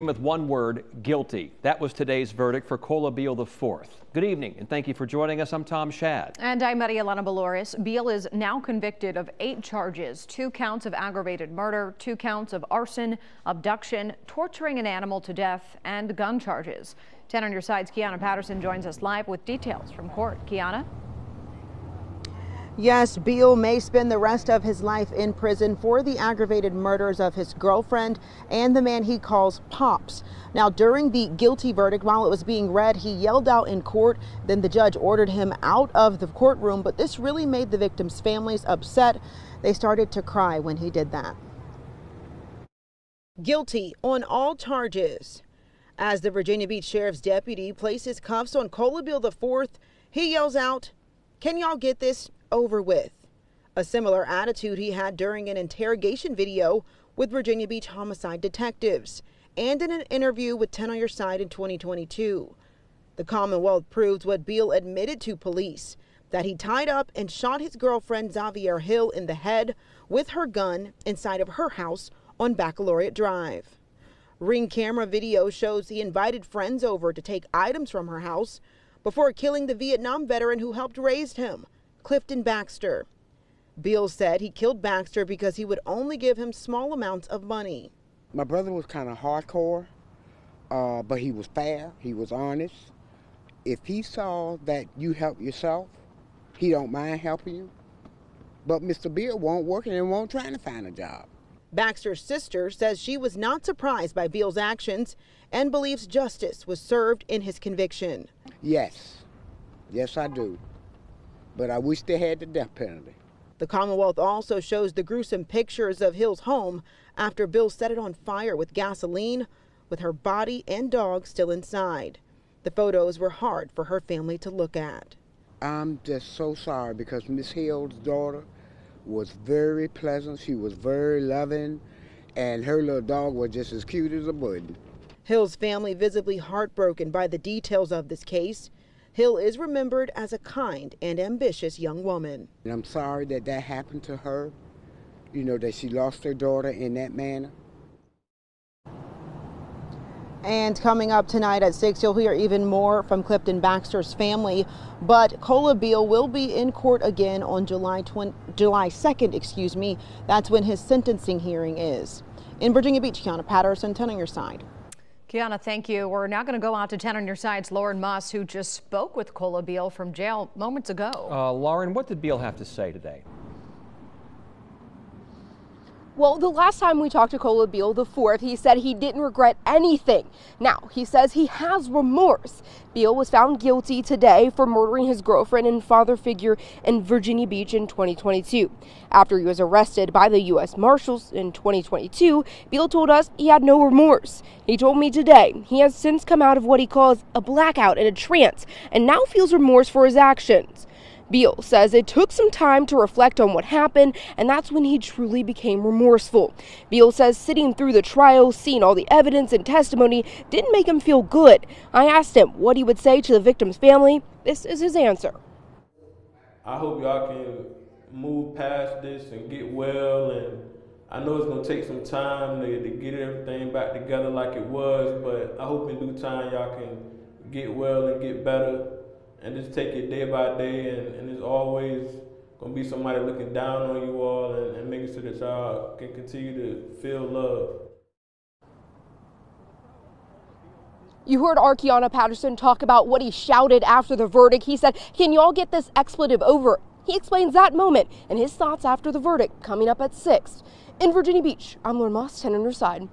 With one word, guilty. That was today's verdict for Cola Beale IV. Good evening, and thank you for joining us. I'm Tom Schaad. And I'm Marielena Balouris. Beale is now convicted of eight charges, two counts of aggravated murder, two counts of arson, abduction, torturing an animal to death, and gun charges. 10 on your sides, Kiana Patterson joins us live with details from court. Kiana? Yes, Beale may spend the rest of his life in prison for the aggravated murders of his girlfriend and the man he calls Pops. Now, during the guilty verdict, while it was being read, he yelled out in court. Then the judge ordered him out of the courtroom, but this really made the victims' families upset. They started to cry when he did that. Guilty on all charges. As the Virginia Beach Sheriff's deputy places cuffs on Cola Beale IV, he yells out, Can y'all get this? Over with. A similar attitude he had during an interrogation video with Virginia Beach homicide detectives and in an interview with 10 on Your Side in 2022. The Commonwealth proves what Beale admitted to police that he tied up and shot his girlfriend Xavier Hill in the head with her gun inside of her house on Baccalaureate Drive. Ring camera video shows he invited friends over to take items from her house before killing the Vietnam veteran who helped raise him. Clifton Baxter. Beale said he killed Baxter because he would only give him small amounts of money. My brother was kind of hardcore, uh, but he was fair, he was honest. If he saw that you help yourself, he don't mind helping you. But Mr. Beale won't work and won't trying to find a job. Baxter's sister says she was not surprised by Beale's actions and believes justice was served in his conviction. Yes, yes I do but I wish they had the death penalty. The Commonwealth also shows the gruesome pictures of Hill's home after Bill set it on fire with gasoline, with her body and dog still inside. The photos were hard for her family to look at. I'm just so sorry because Miss Hill's daughter was very pleasant. She was very loving, and her little dog was just as cute as a button. Hill's family visibly heartbroken by the details of this case. Hill is remembered as a kind and ambitious young woman. And I'm sorry that that happened to her, you know, that she lost her daughter in that manner. And coming up tonight at 6, you'll hear even more from Clifton Baxter's family. But Cola Beale will be in court again on July, 20, July 2nd, excuse me. That's when his sentencing hearing is. In Virginia Beach, Kiana Patterson, 10 on your side. Kiana, thank you. We're now going to go out to 10 on your side's Lauren Moss, who just spoke with Cola Beale from jail moments ago. Uh, Lauren, what did Beale have to say today? Well, the last time we talked to Cola Beale the fourth, he said he didn't regret anything. Now, he says he has remorse. Beale was found guilty today for murdering his girlfriend and father figure in Virginia Beach in 2022. After he was arrested by the U.S. Marshals in 2022, Beale told us he had no remorse. He told me today he has since come out of what he calls a blackout and a trance and now feels remorse for his actions. Beale says it took some time to reflect on what happened, and that's when he truly became remorseful. Beale says sitting through the trial, seeing all the evidence and testimony didn't make him feel good. I asked him what he would say to the victim's family. This is his answer. I hope y'all can move past this and get well and I know it's gonna take some time to, to get everything back together like it was, but I hope in due time y'all can get well and get better and just take it day by day and, and there's always gonna be somebody looking down on you all and, and making sure that y'all can continue to feel love. You heard Arkiana Patterson talk about what he shouted after the verdict. He said, Can y'all get this expletive over? He explains that moment and his thoughts after the verdict coming up at 6. In Virginia Beach, I'm Lauren Moss, 10 on your side.